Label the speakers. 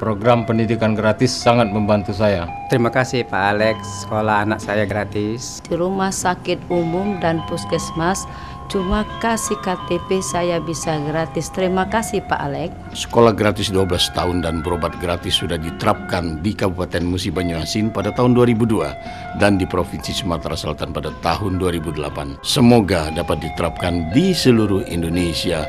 Speaker 1: Program pendidikan gratis sangat membantu saya.
Speaker 2: Terima kasih Pak Alex, sekolah anak saya gratis.
Speaker 3: Di rumah sakit umum dan puskesmas cuma kasih KTP saya bisa gratis. Terima kasih Pak Alex.
Speaker 4: Sekolah gratis 12 tahun dan berobat gratis sudah diterapkan di Kabupaten Musi Banyuasin pada tahun 2002 dan di Provinsi Sumatera Selatan pada tahun 2008. Semoga dapat diterapkan di seluruh Indonesia